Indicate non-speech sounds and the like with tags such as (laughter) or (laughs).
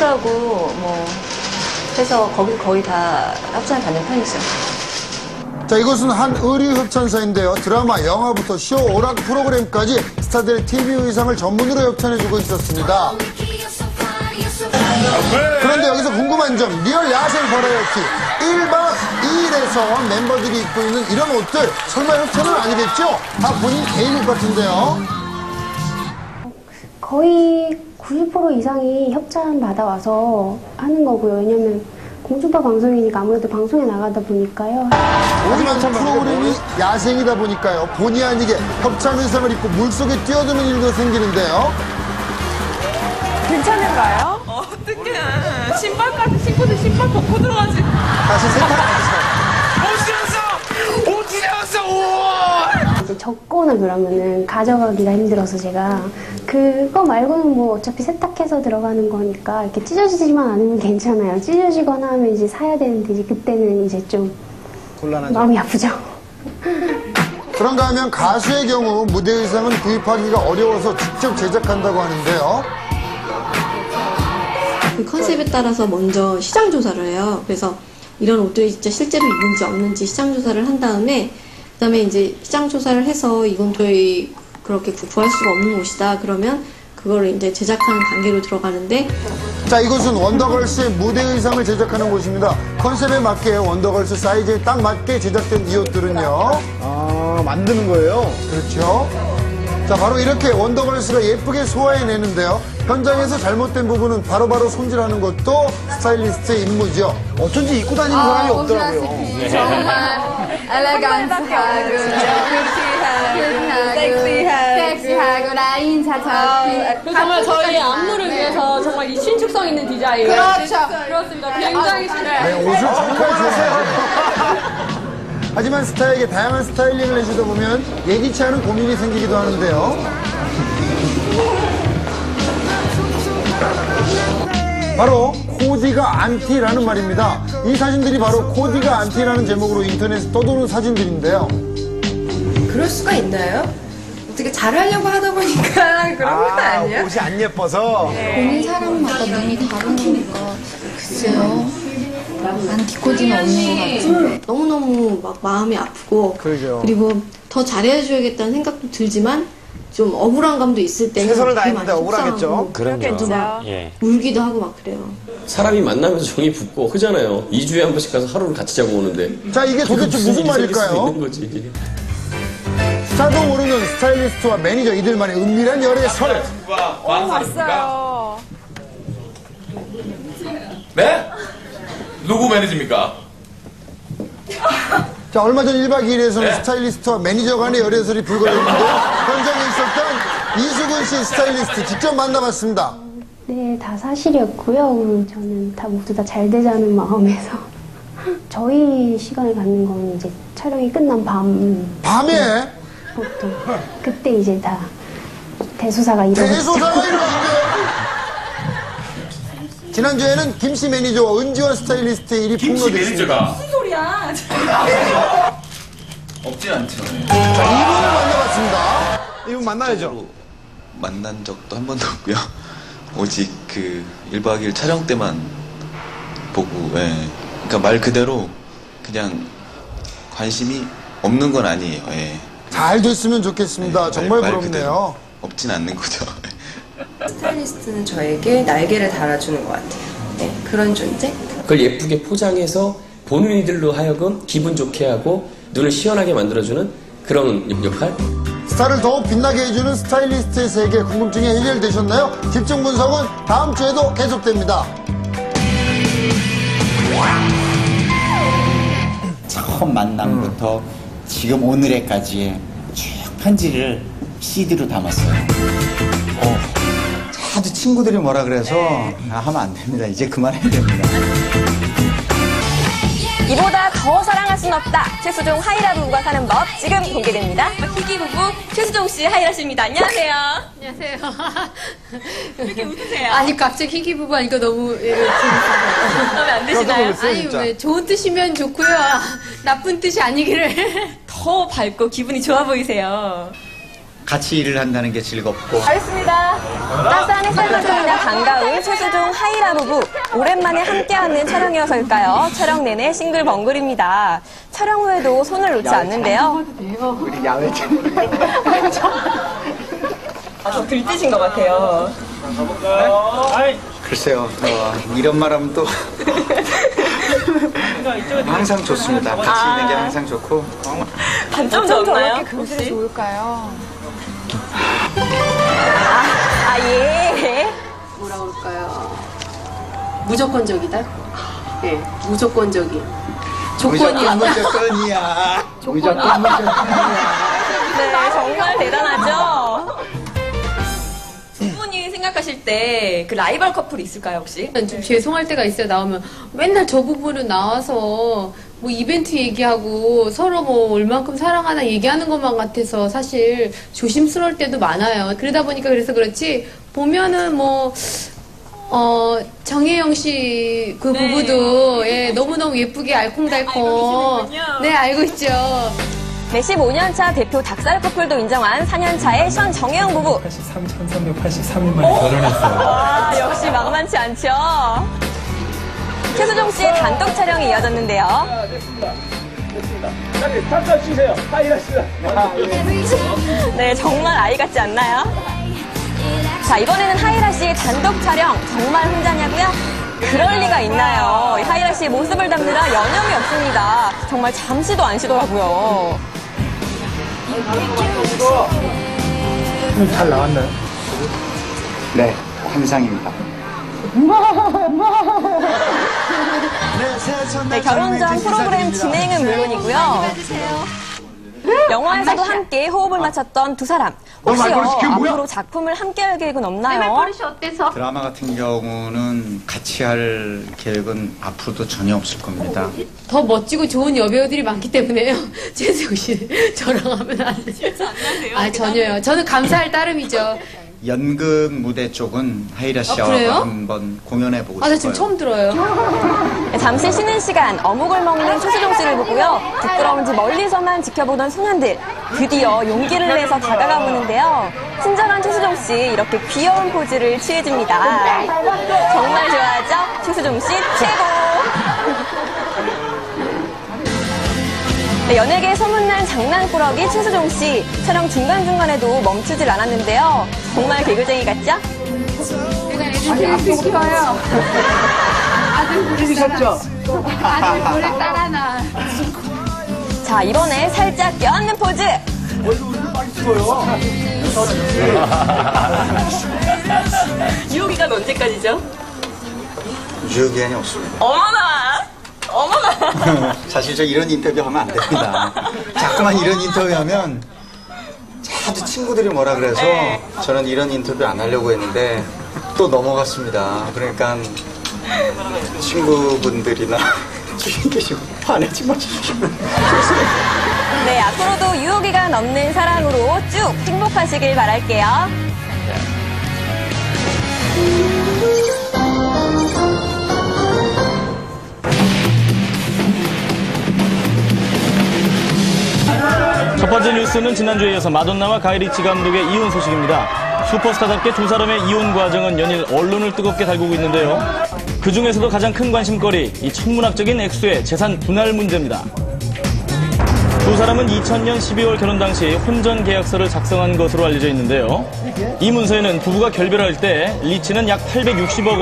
친구들하고 뭐 해서 거기 거의 다 협찬을 받는 편이죠. 자, 이것은 한 의류 협찬사인데요. 드라마, 영화부터 쇼, 오락 프로그램까지 스타들의 TV 의상을 전문으로 협찬해주고 있었습니다. 그런데 여기서 궁금한 점, 리얼 야생 버라이어티 1박 2일에서 멤버들이 입고 있는 이런 옷들 설마 협찬은 아니겠죠? 다 본인 개인 옷 같은데요. 거의 90% 이상이 협찬 받아와서 하는 거고요. 왜냐면 공중파 방송이니까 아무래도 방송에 나가다 보니까요. 하지만 프로그램이 야생이다 보니까요. 본의 아니게 협찬 의상을 입고 물속에 뛰어드는 일도 생기는데요. 괜찮은가요? 어떡해. 신발까지 신고도 신발 벗고 들어가지. 다시 세탁 거나 그러면은 가져가기가 힘들어서 제가 그거 말고는 뭐 어차피 세탁해서 들어가는 거니까 이렇게 찢어지지만 않으면 괜찮아요. 찢어지거나 하면 이제 사야 되는데 이제 그때는 이제 좀 곤란하죠. 마음이 아프죠. (laughs) 그런가 하면 가수의 경우 무대 의상은 구입하기가 어려워서 직접 제작한다고 하는데요. 그 컨셉에 따라서 먼저 시장 조사를 해요. 그래서 이런 옷들이 진짜 실제로 있는지 없는지 시장 조사를 한 다음에 그다음에 이제 시장 조사를 해서 이건 저희 그렇게 구- 구할 수가 없는 옷이다. 그러면 그거를 이제 제작하는 단계로 들어가는데 자, 이곳은 원더걸스의 무대 의상을 제작하는 곳입니다. 컨셉에 맞게 원더걸스 사이즈에 딱 맞게 제작된 이 옷들은요. 아, 만드는 거예요? 그렇죠. 자, 바로 이렇게 원더걸스가 예쁘게 소화해내는데요. 현장에서 잘못된 부분은 바로바로 손질하는 것도 스타일리스트의 임무죠. 어쩐지 입고 다니는 사람이 없더라고요. 엘레강스하고 섹시하고 섹시하고 라인 차차피 정말 저희 안무를 위해서 정말 이 신축성 있는 디자인. 그렇죠 그렇습니다. 굉장히 신뢰. 네, 옷을 정말 좋아하세요. 하지만 스타에게 다양한 스타일링을 해주다 보면 예기치 않은 고민이 생기기도 하는데요. 바로 코디가 안티라는 말입니다. 이 사진들이 바로 코디가 안티라는 제목으로 인터넷에 떠도는 사진들인데요. 그럴 수가 있나요? 어떻게 잘하려고 하다 보니까 (laughs) 그런 건 아, 아니야? 옷이 안 예뻐서. 보는 사람마다 눈이 다른 거니까 글쎄요 안티코디는 없는 것 같은데 너무너무 막 마음이 아프고 그러죠. 리고 더 잘해줘야겠다는 생각도 들지만 좀 억울한 감도 있을 때는 최선을 다했는데 많이 억울하겠죠. 속상하고 그렇겠죠. 예. 울기도 하고 막 그래요. 사람이 만나면서 정이 붙고 크잖아요. 2주에 한 번씩 가서 하루를 같이 자고 오는데. 자, 이게 도대체 무슨 말일까요? 있는 거지. 스타도 모르는 스타일리스트와 매니저 이들만의 은밀한 열애 설. 어, 봤어요. 네? 누구 매니지입니까? 자, 얼마 전 1박 2일에서는 네. 스타일리스트와 매니저 간의 열애설이 불거졌는데요. 현장에 있었던 이수근 씨 스타일리스트 직접 만나봤습니다. 네, 다 사실이었고요. 음, 저는 다 모두 다 잘 되자는 마음에서 (laughs) 저희 시간을 갖는 건 이제 촬영이 끝난 밤 밤에 보통 그때 이제 다 대소사가 이루어지죠. 대소사가 이루어진대요. 지난주에는 김씨 매니저와 은지원 스타일리스트의 일이 김씨 폭로됐습니다. 매니저가 무슨 소리야? (laughs) 없지 않죠. 자, 이분을 만나봤습니다. 이분 만나야죠. 만난 적도 한 번도 없고요. 오직 그 1박 2일 촬영 때만 보고, 예. 그러니까 말 그대로 그냥 관심이 없는 건 아니에요. 예. 잘 됐으면 좋겠습니다. 네, 정말 말 부럽네요. 그대로 없진 않는 거죠. (laughs) 스타일리스트는 저에게 날개를 달아주는 것 같아요. 네, 그런 존재? 그걸 예쁘게 포장해서 보는 이들로 하여금 기분 좋게 하고 눈을 시원하게 만들어주는 그런 역할? 스타를 더욱 빛나게 해주는 스타일리스트의 세계 궁금증이 해결되셨나요? 집중 분석은 다음 주에도 계속됩니다. 처음 만남부터 지금 오늘에까지의 쭉 편지를 CD로 담았어요. 어, 자주 친구들이 뭐라 그래서 아, 하면 안 됩니다. 이제 그만해야 됩니다. 이보다 더 사랑할 순 없다. 최수종 하이라 부부가 사는 법 지금 공개됩니다. 희기 부부 최수종 씨 하이라십니다. 안녕하세요. 안녕하세요 (laughs) 이렇게 웃으세요. 아니 갑자기 희귀 부부 하니까 너무 재밌어요 마음에 안 드시나요? 아니 왜 좋은 뜻이면 좋고요 나쁜 뜻이 아니기를 더 밝고 기분이 좋아 보이세요. 같이 일을 한다는 게 즐겁고 알겠습니다. 따스한 햇살과 소리나 반가운 최수종 하이라 부부. 오랜만에 함께하는 촬영이어서일까요? 촬영 내내 싱글벙글입니다. 촬영 후에도 손을 놓지 않는데요. 우리 야외 아, 저 들뜨신 것 같아요. 글쎄요 어, 이런 말하면 또 (laughs) 항상 좋습니다. 같이 있는 게 항상 좋고 단점도 없나요? 금슬이 좋을까요? 아, 예. 뭐라 그럴까요? 무조건적이다? 예, 무조건적인. 조건이 안 무조건이야. 무조건 네, 정말 대단하죠? (laughs) 두 분이 생각하실 때 그 라이벌 커플이 있을까요, 혹시? 좀 죄송할 때가 있어요. 나오면 맨날 저 부부는 나와서 뭐 이벤트 얘기하고 서로 뭐 얼만큼 사랑하나 얘기하는 것만 같아서 사실 조심스러울 때도 많아요. 그러다 보니까 그래서 그렇지 보면은 뭐 어, 정혜영 씨 그 부부도 예, 너무너무 예쁘게 알콩달콩 네, 알고 있죠. 네, 15년차 대표 닭살 커플도 인정한 4년차의 션 정혜영 부부. 3,383일 만에 결혼했어요. 아, 역시 만만치 않죠? 최수종 씨의 단독 촬영이 이어졌는데요. 잠깐 쉬세요. 하이라 씨. 네, 정말 아이 같지 않나요? 자, 이번에는 하이라 씨의 단독 촬영 정말 혼자냐고요? 그럴 리가 있나요? 이 하이라 씨의 모습을 담느라 여념이 없습니다. 정말 잠시도 안 쉬더라고요. 잘 나왔나요? 네 환상입니다. 네, 결혼 전 프로그램 진행은 물론이고요. 영화에서도 함께 호흡을 맞췄던 두 사람. 혹시요, 앞으로 작품을 함께 할 계획은 없나요? 어때서? 드라마 같은 경우는 같이 할 계획은 앞으로도 전혀 없을 겁니다. 더 멋지고 좋은 여배우들이 많기 때문에요. (laughs) 최세호 씨 저랑 하면 안 돼요. 아 전혀요. 저는 감사할 따름이죠. 연극 무대 쪽은 하이라 씨와 아, 그래요? 한번 공연해 보고 아, 나 싶어요. 지금 처음 들어요. 네, 잠시 쉬는 시간 어묵을 먹는 최수종 씨를 보고요. 부끄러운지 멀리서만 지켜보던 소년들 드디어 용기를 내서 다가가 보는데요. 친절한 최수종 씨 이렇게 귀여운 포즈를 취해줍니다. 정말 좋아하죠? 최수종 씨 최고. 네, 연예계 소문난 장난꾸러기 최수종 씨 촬영 중간중간에도 멈추질 않았는데요. 정말 개그쟁이 같죠? 애들 재밌게 키워요. 아들 찍으셨죠? 아들 노래 따라 나. 자 이번에 살짝 껴안는 포즈. (laughs) 유혹이가 언제까지죠? 유효기한이 없습니다. 어머나! 어머나! (laughs) 사실 저 이런 인터뷰 하면 안 됩니다. 자꾸만 이런 인터뷰 하면 자주 친구들이 뭐라 그래서 저는 이런 인터뷰 안 하려고 했는데 또 넘어갔습니다. 그러니까 친구분들이나 (laughs) 주위 계시고 화내지 마십시오. 네, 앞으로도 유혹이가 넘는 사랑으로 쭉 행복하시길 바랄게요. 첫 번째 뉴스는 지난주에 이어서 마돈나와 가이리치 감독의 이혼 소식입니다. 슈퍼스타답게 두 사람의 이혼 과정은 연일 언론을 뜨겁게 달구고 있는데요. 그 중에서도 가장 큰 관심거리, 이 천문학적인 액수의 재산 분할 문제입니다. 두 사람은 2000년 12월 결혼 당시 혼전 계약서를 작성한 것으로 알려져 있는데요. 이 문서에는 부부가 결별할 때 리치는 약 860억 원,